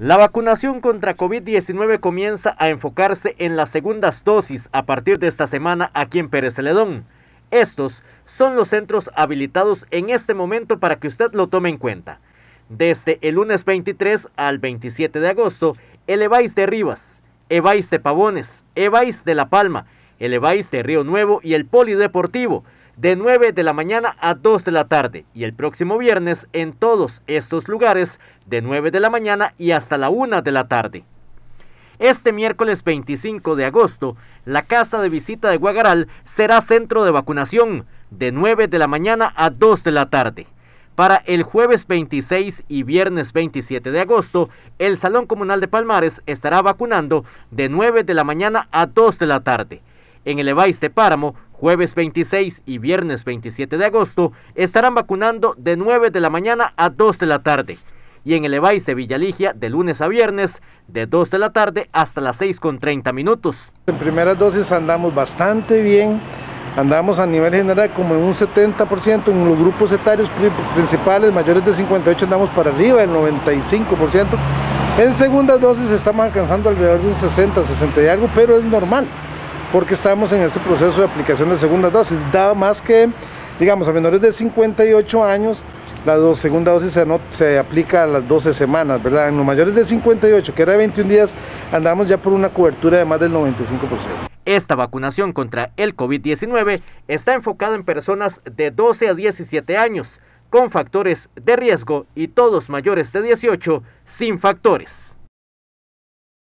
La vacunación contra COVID-19 comienza a enfocarse en las segundas dosis a partir de esta semana aquí en Pérez Celedón. Estos son los centros habilitados en este momento para que usted lo tome en cuenta. Desde el lunes 23 al 27 de agosto, el EVAIS de Rivas, EVAIS de Pavones, EVAIS de La Palma, el EVAIS de Río Nuevo y el Polideportivo de 9 de la mañana a 2 de la tarde y el próximo viernes en todos estos lugares de 9 de la mañana y hasta la 1 de la tarde. Este miércoles 25 de agosto, la casa de visita de Guagaral será centro de vacunación de 9 de la mañana a 2 de la tarde. Para el jueves 26 y viernes 27 de agosto, el Salón Comunal de Palmares estará vacunando de 9 de la mañana a 2 de la tarde. En el Evais de Páramo, jueves 26 y viernes 27 de agosto, estarán vacunando de 9 de la mañana a 2 de la tarde. Y en el Evais de Villaligia, de lunes a viernes, de 2 de la tarde hasta las 6 con 30 minutos. En primeras dosis andamos bastante bien, andamos a nivel general como en un 70%, en los grupos etarios principales mayores de 58 andamos para arriba, el 95%. En segundas dosis estamos alcanzando alrededor de un 60, 60 y algo, pero es normal porque estamos en ese proceso de aplicación de segunda dosis. Da más que, digamos, a menores de 58 años, la segunda dosis se, se, aplica a las 12 semanas, ¿verdad? En los mayores de 58, que era de 21 días, andamos ya por una cobertura de más del 95%. Esta vacunación contra el COVID-19 está enfocada en personas de 12 a 17 años, con factores de riesgo y todos mayores de 18 sin factores.